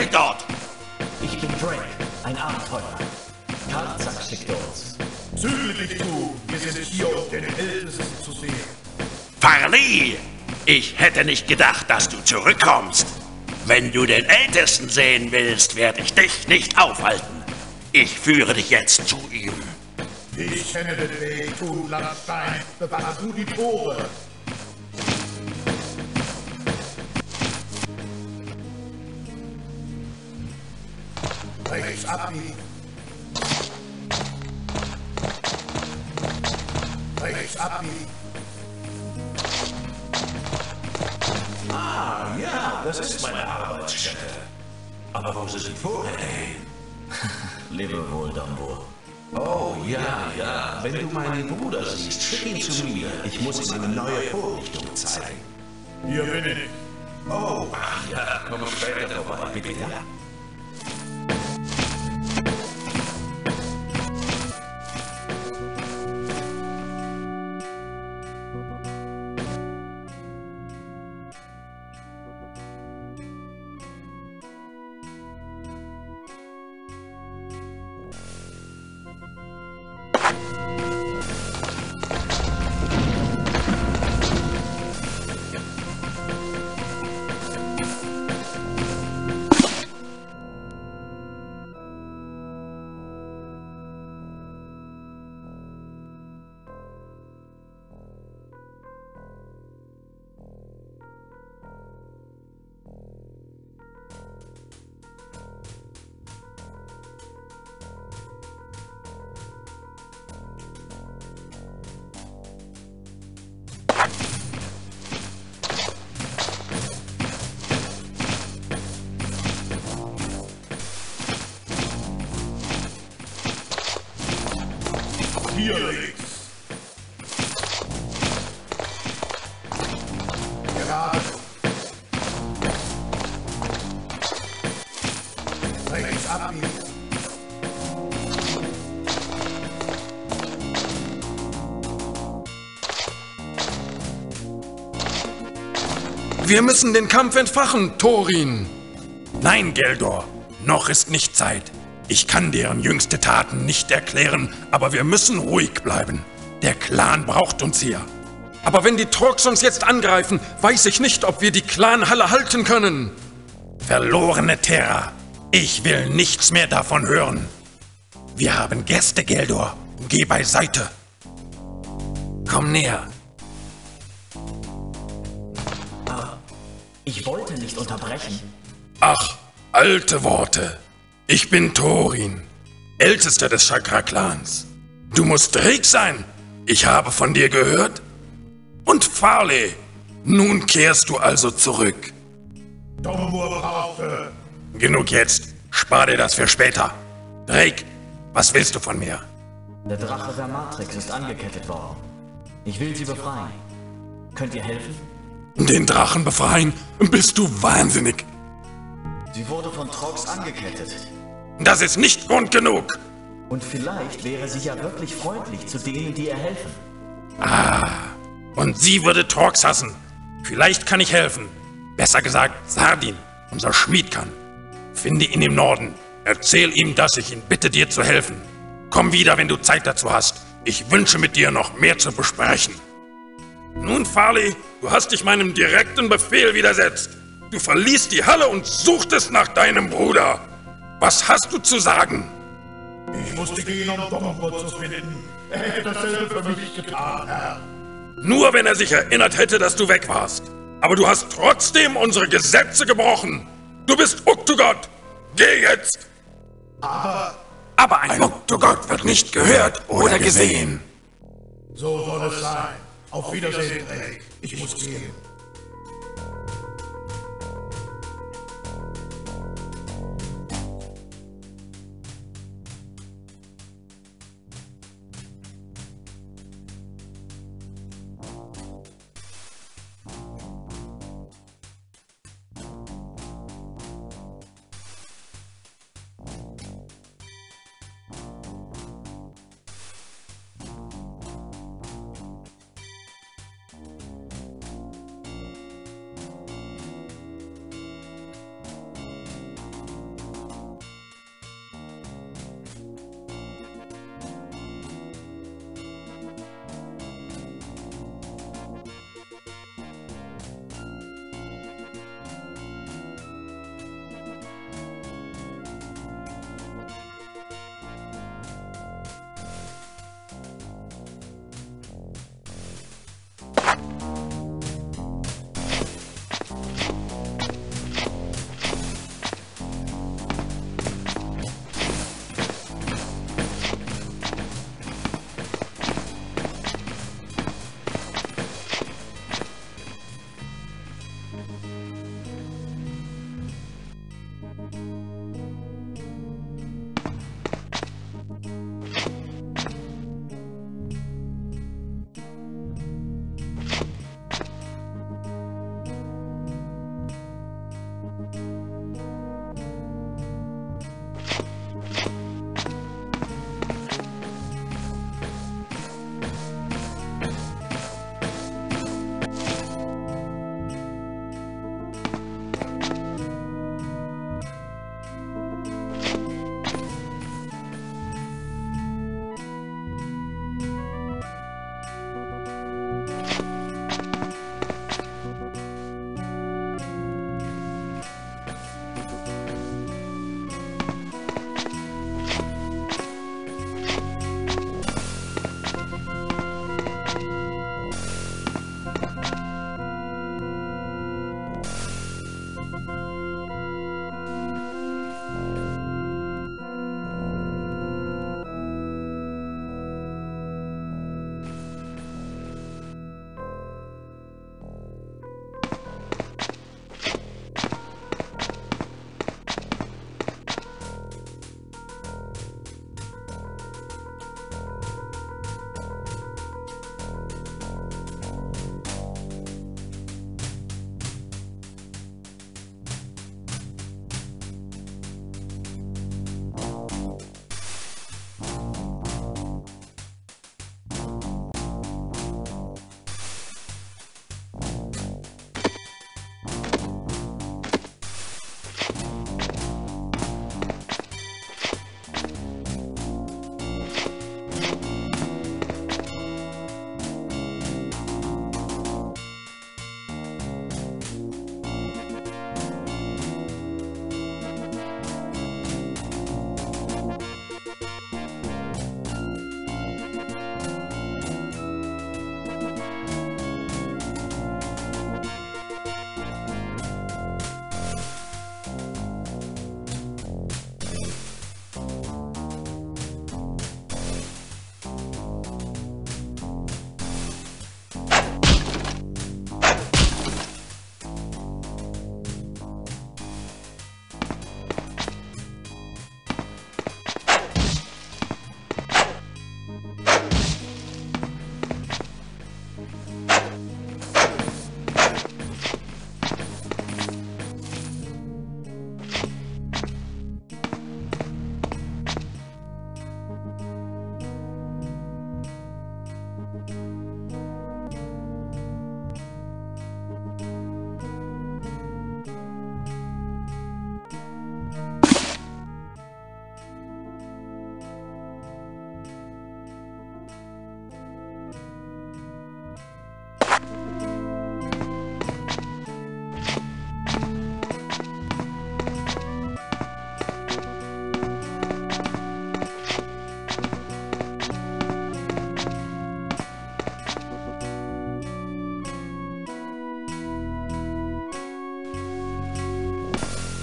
Geht dort? Ich bin Drake, ein Abenteurer. Karlzack schickte uns. Zügel dich zu! Wir sind hier, um den Ältesten zu sehen. Farley! Ich hätte nicht gedacht, dass du zurückkommst. Wenn du den Ältesten sehen willst, werde ich dich nicht aufhalten. Ich führe dich jetzt zu ihm. Ich kenne den Weg, Thunlandstein. Bewahre du die Tore. Rechts abbiegen. Rechts abbiegen. Ah, ja, das ist meine Arbeitsstätte. Aber wo sind Sie vorher hin? Lebe wohl, Dumbo. Oh, ja, ja. Wenn du meinen Bruder siehst, schick ihn zu mir. Ich muss ihm eine neue Vorrichtung zeigen. Hier bin ich. Oh, ach ja, komm später vorbei, bitte, ja? Wir müssen den Kampf entfachen, Thorin. Nein, Geldor, noch ist nicht Zeit. Ich kann deren jüngste Taten nicht erklären, aber wir müssen ruhig bleiben. Der Clan braucht uns hier. Aber wenn die Troks uns jetzt angreifen, weiß ich nicht, ob wir die Clanhalle halten können. Verlorene Terra. Ich will nichts mehr davon hören. Wir haben Gäste, Geldor. Geh beiseite. Komm näher. Ich wollte nicht unterbrechen. Ach, alte Worte. Ich bin Thorin, Ältester des Chakra-Clans. Du musst Drake sein. Ich habe von dir gehört. Und Farley. Nun kehrst du also zurück. Genug jetzt. Spar dir das für später. Drake, was willst du von mir? Der Drache der Matrix ist angekettet worden. Ich will sie befreien. Könnt ihr helfen? Den Drachen befreien? Bist du wahnsinnig? Sie wurde von Trox angekettet. Das ist nicht Grund genug. Und vielleicht wäre sie ja wirklich freundlich zu denen, die ihr helfen. Und sie würde Torx hassen. Vielleicht kann ich helfen. Besser gesagt, Sardin, unser Schmied kann. Finde ihn im Norden. Erzähl ihm, dass ich ihn bitte, dir zu helfen. Komm wieder, wenn du Zeit dazu hast. Ich wünsche mit dir noch mehr zu besprechen. Nun, Farley, du hast dich meinem direkten Befehl widersetzt. Du verließt die Halle und suchtest nach deinem Bruder. Was hast du zu sagen? Ich musste gehen, um Dombur zu finden. Er hätte dasselbe für mich getan, Herr. Nur wenn er sich erinnert hätte, dass du weg warst. Aber du hast trotzdem unsere Gesetze gebrochen. Du bist Uktugot. Geh jetzt. Aber Aber ein Uktugot wird nicht gehört oder gesehen. so soll es sein. Auf Wiedersehen, Drake. Ich muss gehen.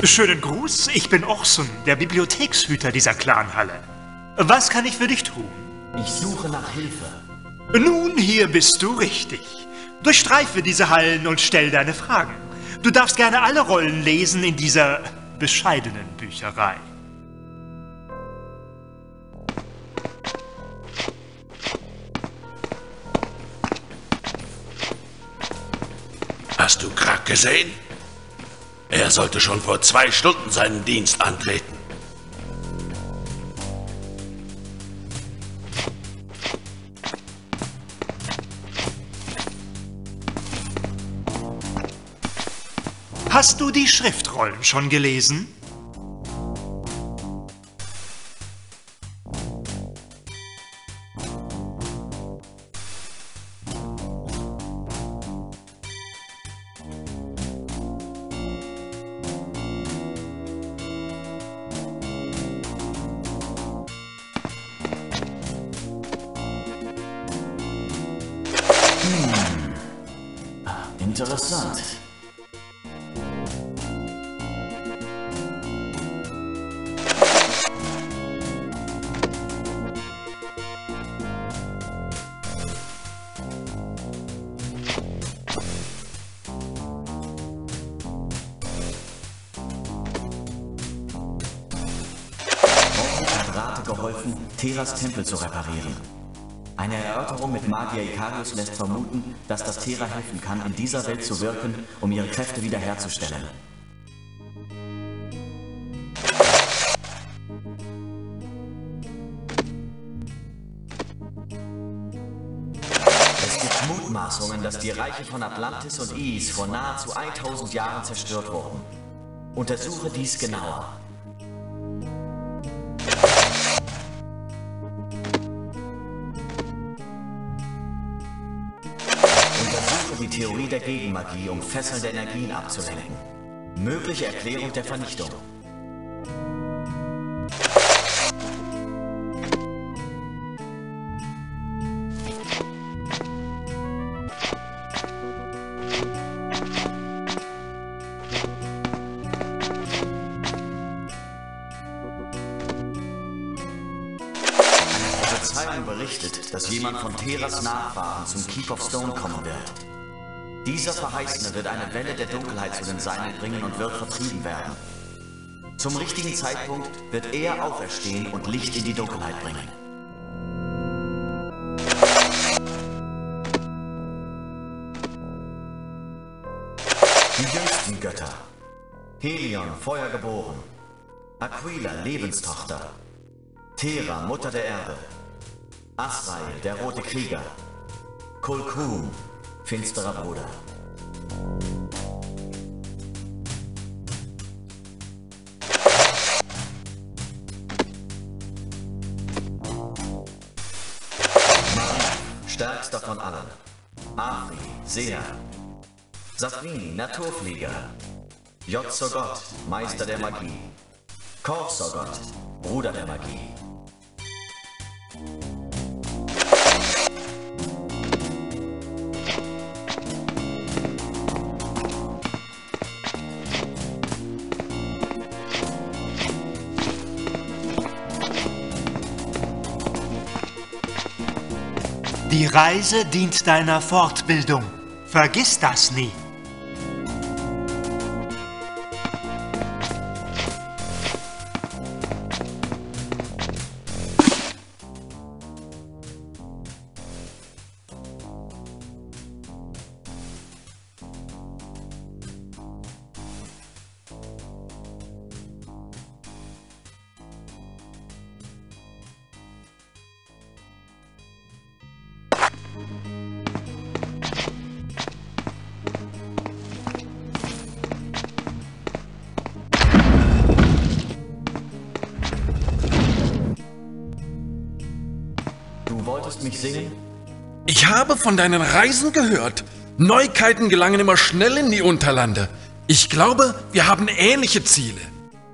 Schönen Gruß, ich bin Orson, der Bibliothekshüter dieser Clanhalle. Was kann ich für dich tun? Ich suche nach Hilfe. Nun, hier bist du richtig. Durchstreife diese Hallen und stell deine Fragen. Du darfst gerne alle Rollen lesen in dieser bescheidenen Bücherei. Hast du Krack gesehen? Er sollte schon vor zwei Stunden seinen Dienst antreten. Hast du die Schriftrollen schon gelesen? Teras Tempel zu reparieren. Eine Erörterung mit Magier Ikarius lässt vermuten, dass das Thera helfen kann, in dieser Welt zu wirken, um ihre Kräfte wiederherzustellen. Es gibt Mutmaßungen, dass die Reiche von Atlantis und Is vor nahezu 1000 Jahren zerstört wurden. Untersuche dies genauer. Theorie der Gegenmagie, um fesselnde Energien abzulenken. Mögliche Erklärung der Vernichtung. Eine Prophezeiung berichtet, dass jemand von Teras Nachfahren zum Keep of Stone kommen wird. Dieser Verheißene wird eine Welle der Dunkelheit zu den Seinen bringen und wird vertrieben werden. Zum richtigen Zeitpunkt wird er auferstehen und Licht in die Dunkelheit bringen. Die jüngsten Götter. Helion, Feuer geboren. Aquila, Lebenstochter. Thera, Mutter der Erde. Asrael, der rote Krieger. Kulkum, finsterer Bruder. Mann, stärkster von allen. Afri, Seher. Safrini, Naturflieger. Jotzogot, Meister der Magie. Korsogot, Bruder der Magie. Reise dient deiner Fortbildung. Vergiss das nie. Du wolltest mich sehen? Ich habe von deinen Reisen gehört. Neuigkeiten gelangen immer schnell in die Unterlande. Ich glaube, wir haben ähnliche Ziele.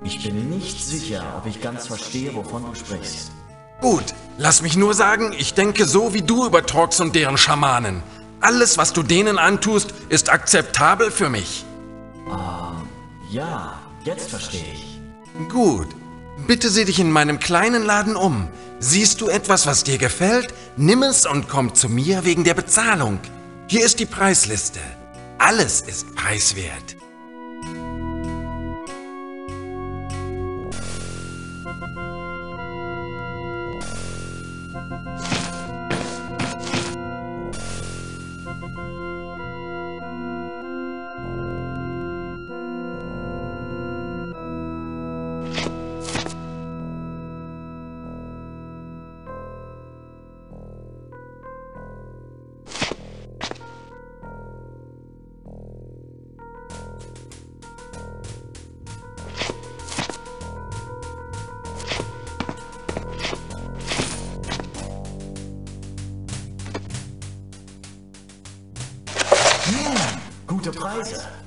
Ich bin nicht sicher, ob ich ganz verstehe, wovon du sprichst. Gut, lass mich nur sagen, ich denke so wie du über Torx und deren Schamanen. Alles, was du denen antust, ist akzeptabel für mich. Ja, Jetzt verstehe ich. Gut. Bitte sieh dich in meinem kleinen Laden um. Siehst du etwas, was dir gefällt? Nimm es und komm zu mir wegen der Bezahlung. Hier ist die Preisliste. Alles ist preiswert. Eliza.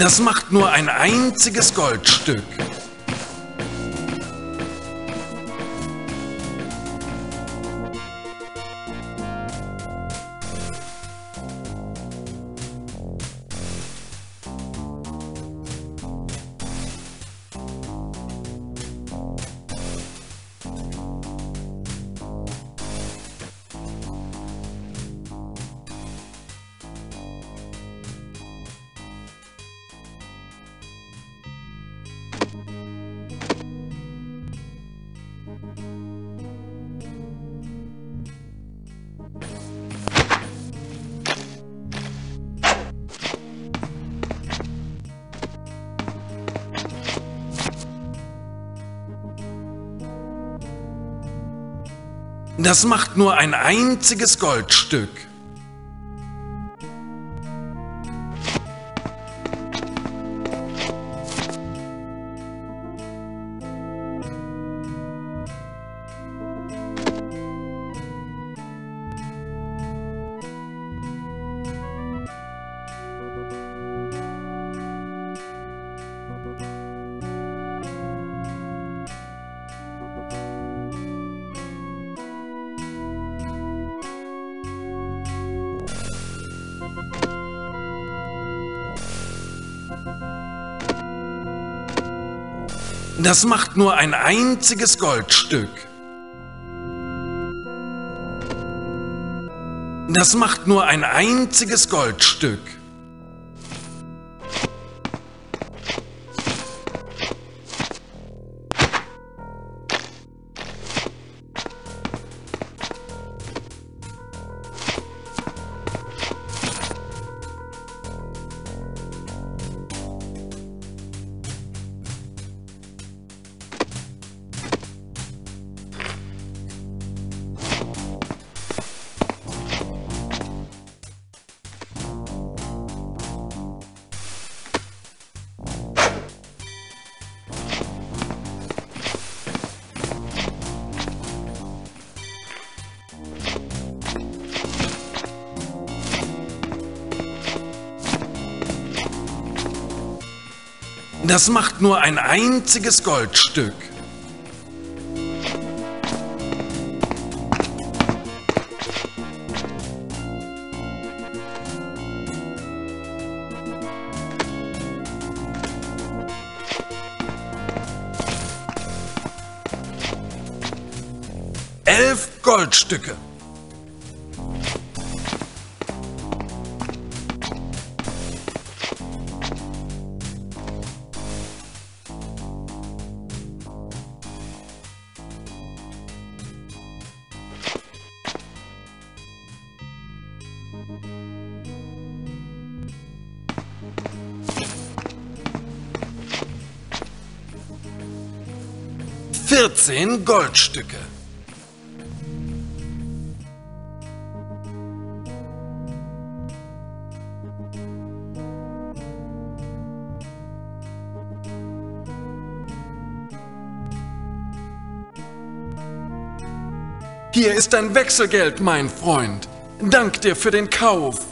Das macht nur ein einziges Goldstück. Das macht nur ein einziges Goldstück. Das macht nur ein einziges Goldstück. Das macht nur ein einziges Goldstück. Das macht nur ein einziges Goldstück. Elf Goldstücke. Vierzehn Goldstücke. Hier ist dein Wechselgeld, mein Freund. Dank dir für den Kauf.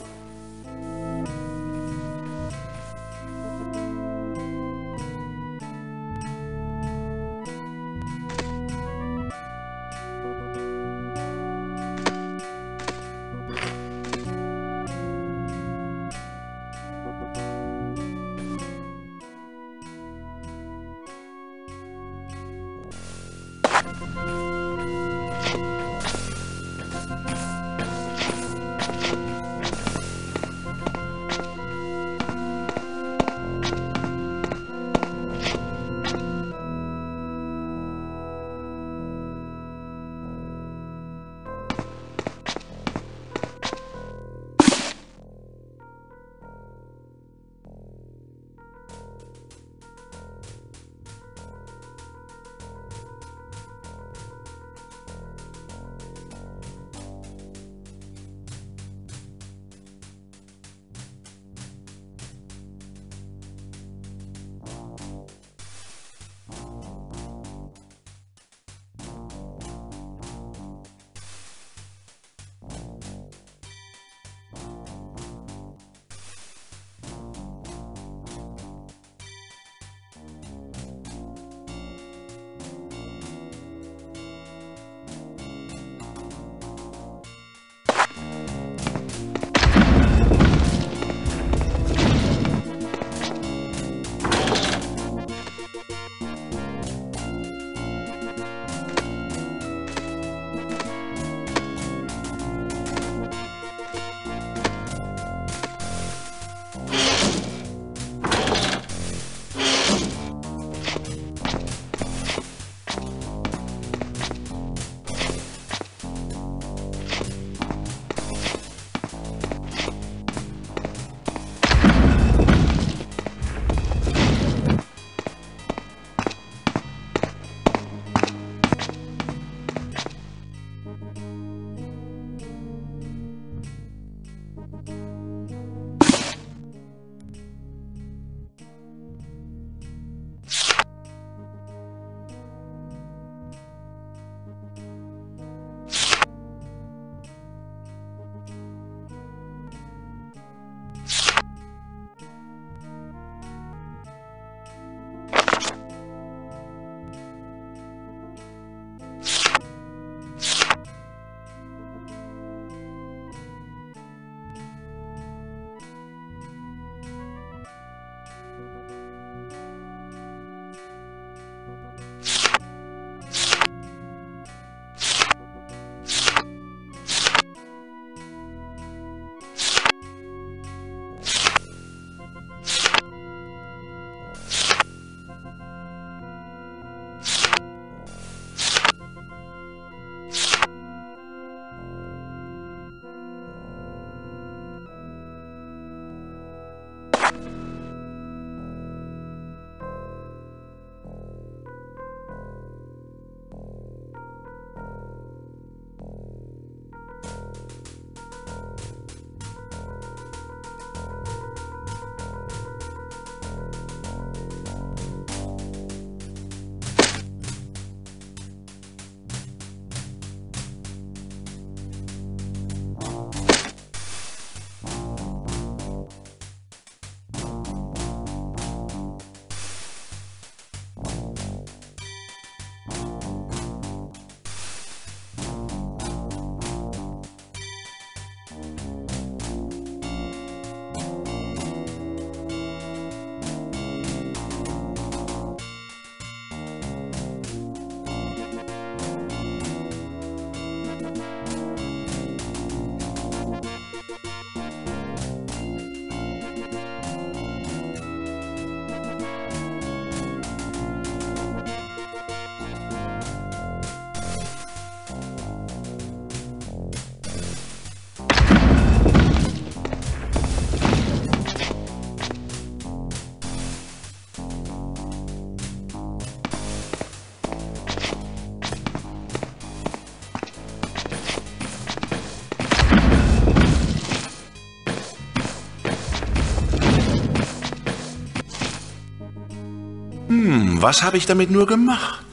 Was habe ich damit nur gemacht?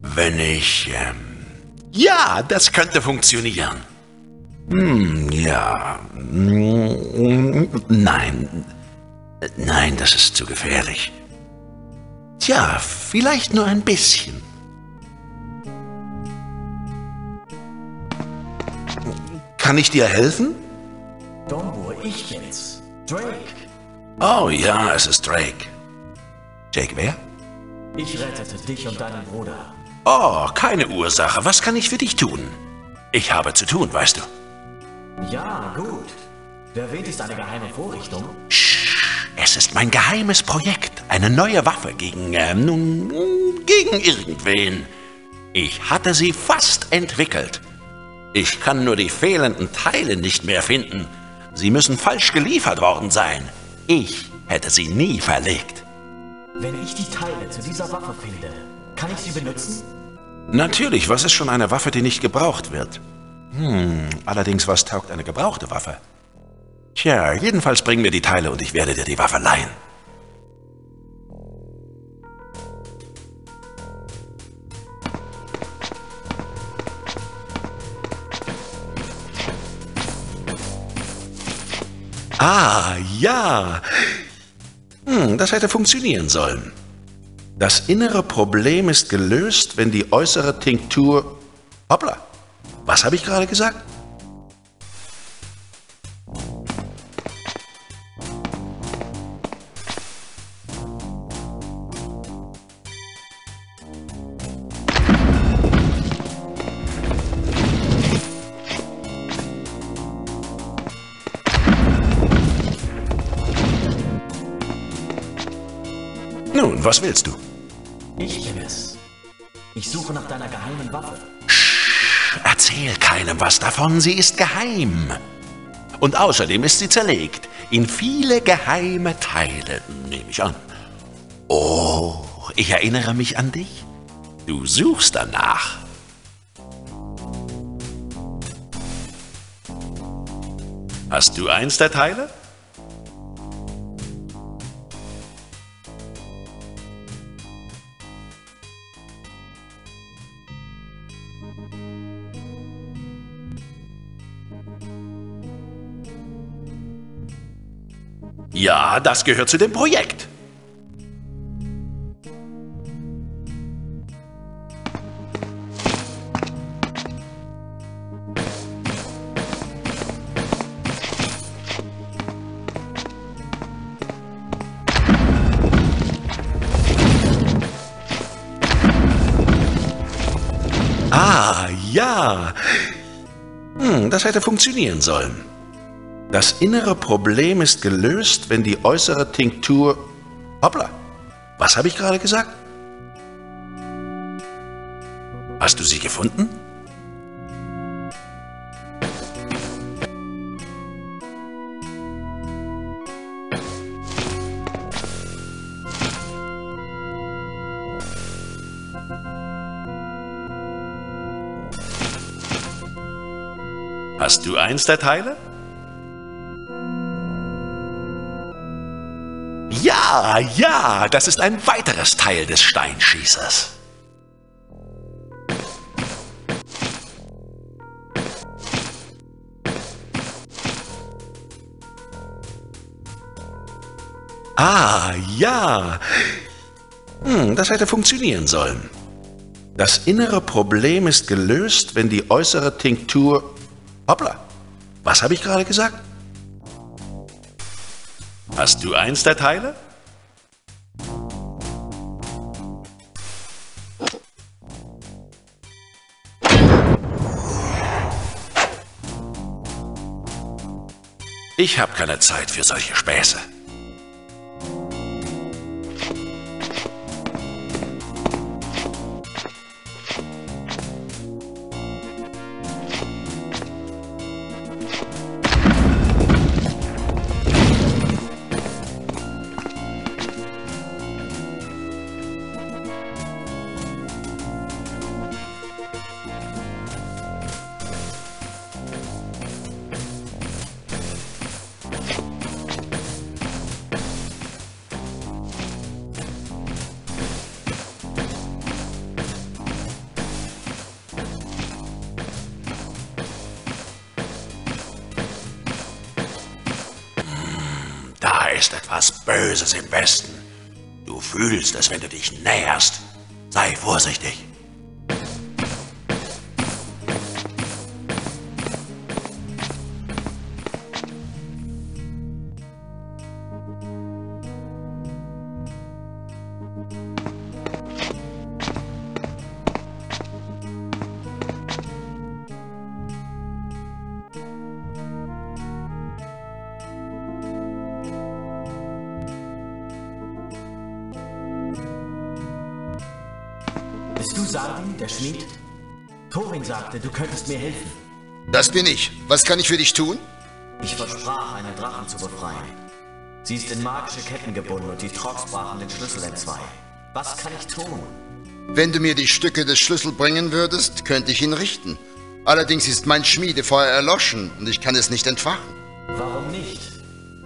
Wenn ich... Ähm, ja, das könnte funktionieren. Hm, ja. Hm, Nein. Nein, das ist zu gefährlich. Tja, vielleicht nur ein bisschen. Kann ich dir helfen? Dombo, ich bin's. Drake. Oh ja, es ist Drake. Jake, wer? Ich rettete dich und deinen Bruder. Oh, keine Ursache. Was kann ich für dich tun? Ich habe zu tun, weißt du. Ja, gut. Wer weht ist eine geheime Vorrichtung? Es ist mein geheimes Projekt. Eine neue Waffe gegen, ähm, nun, gegen irgendwen. Ich hatte sie fast entwickelt. Ich kann nur die fehlenden Teile nicht mehr finden. Sie müssen falsch geliefert worden sein. Ich hätte sie nie verlegt. Wenn ich die Teile zu dieser Waffe finde, kann ich sie benutzen? Natürlich, was ist schon eine Waffe, die nicht gebraucht wird? Hm, allerdings, was taugt eine gebrauchte Waffe? Tja, jedenfalls bring mir die Teile und ich werde dir die Waffe leihen. Ah, ja. Hm, das hätte funktionieren sollen. Das innere Problem ist gelöst, wenn die äußere Tinktur... Hoppla, was habe ich gerade gesagt? Was willst du? Ich bin es. Ich suche nach deiner geheimen Waffe. Erzähl keinem was davon, sie ist geheim. Und außerdem ist sie zerlegt in viele geheime Teile, nehme ich an. Oh, ich erinnere mich an dich. Du suchst danach. Hast du eins der Teile? Ja, das gehört zu dem Projekt. Das hätte funktionieren sollen. Das innere Problem ist gelöst, wenn die äußere Tinktur... Hoppla, was habe ich gerade gesagt? Hast du sie gefunden? Eins der Teile? Ja, ja, das ist ein weiteres Teil des Steinschießers. Ah, ja. Hm, das hätte funktionieren sollen. Das innere Problem ist gelöst, wenn die äußere Tinktur... Hoppla, was habe ich gerade gesagt? Hast du eins der Teile? Ich habe keine Zeit für solche Späße. Bist du Sardin, der Schmied? Thorin sagte, du könntest mir helfen. Das bin ich. Was kann ich für dich tun? Ich versprach, einen Drachen zu befreien. Sie ist in magische Ketten gebunden und die Trox brachen den Schlüssel entzwei. Was kann ich tun? Wenn du mir die Stücke des Schlüssels bringen würdest, könnte ich ihn richten. Allerdings ist mein Schmiedefeuer erloschen und ich kann es nicht entfachen. Warum nicht?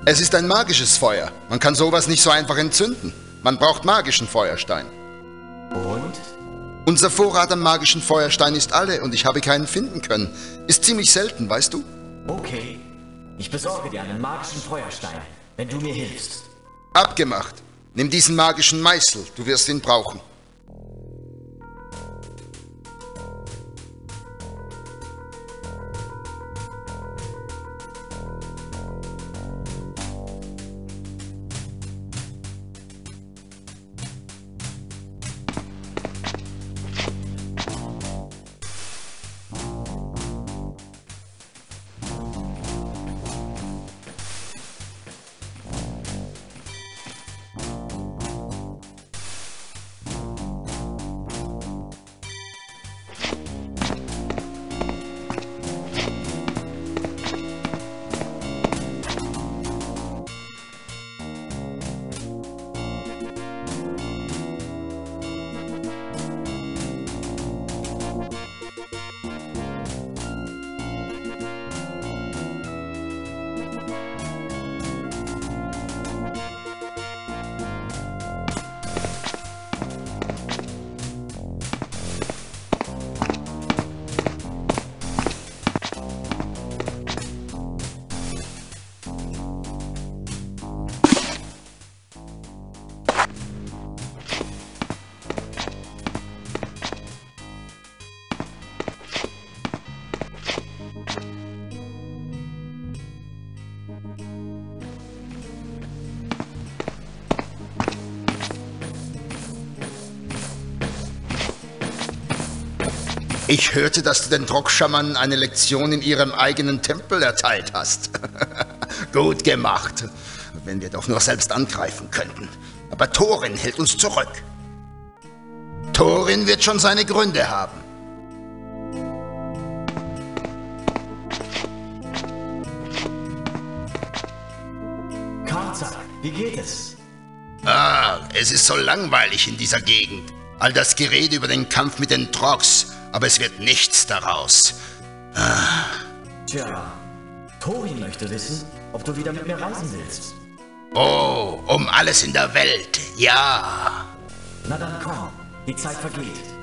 Es ist ein magisches Feuer. Man kann sowas nicht so einfach entzünden. Man braucht magischen Feuerstein. Und? Unser Vorrat am magischen Feuerstein ist alle und ich habe keinen finden können. Ist ziemlich selten, weißt du? Okay. Ich besorge dir einen magischen Feuerstein, wenn du mir hilfst. Abgemacht. Nimm diesen magischen Meißel, du wirst ihn brauchen. Ich hörte, dass du den Drogschaman eine Lektion in ihrem eigenen Tempel erteilt hast. Gut gemacht. Wenn wir doch nur selbst angreifen könnten. Aber Thorin hält uns zurück. Thorin wird schon seine Gründe haben. Karzak, wie geht es? Ah, es ist so langweilig in dieser Gegend. All das Gerede über den Kampf mit den Trogs, aber es wird nichts daraus. Tja, Thorin möchte wissen, ob du wieder mit mir reisen willst. Oh, um alles in der Welt, ja. Na dann komm, die Zeit vergeht.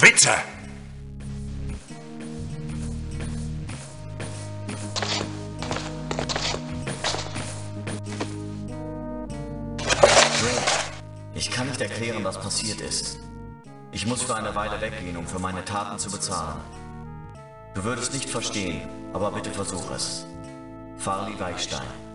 Du machst Witze. Ich kann nicht erklären, was passiert ist. Ich muss für eine Weile weggehen, um für meine Taten zu bezahlen. Du würdest nicht verstehen, aber bitte versuch es. Farley Weichstein.